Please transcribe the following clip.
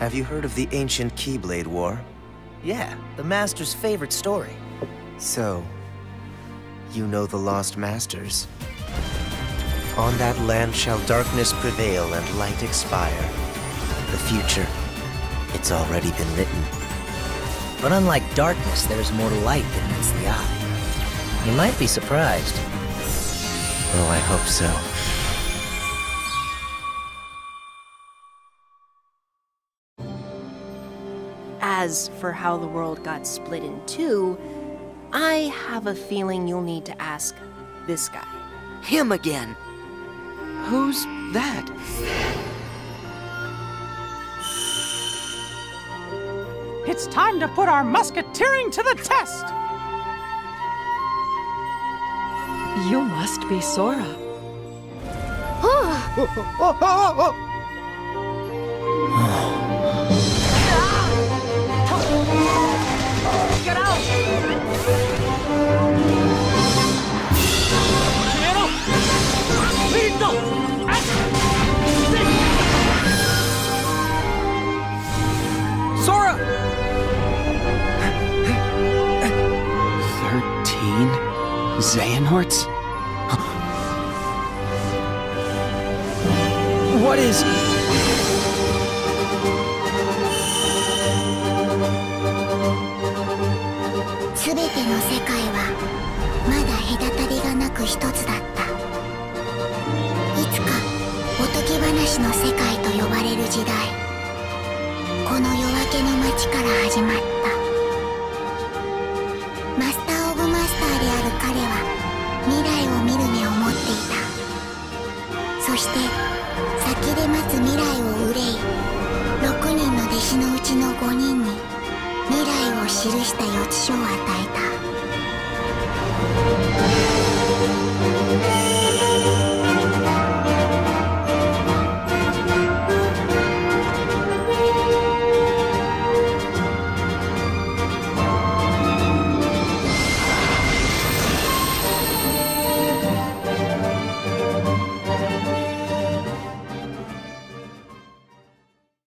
Have you heard of the ancient Keyblade War? Yeah, the Master's favorite story. So, you know the Lost Masters. On that land shall darkness prevail and light expire. The future, it's already been written. But unlike darkness, there's more to light than meets the eye. You might be surprised. Oh, I hope so. As for how the world got split in two, I have a feeling you'll need to ask this guy. Him again. Who's that? It's time to put our musketeering to the test! You must be Sora. Get oh, oh, oh, Thirteen Xehanorts? What is... の世界と呼ばれる時代この世明けの街から始まった。マスター・オブ・マスターである彼は未来を見る目を持っていた。そして先で待つ未来を憂い6人の弟子のうちの5人に未来を記した予知書を与えた。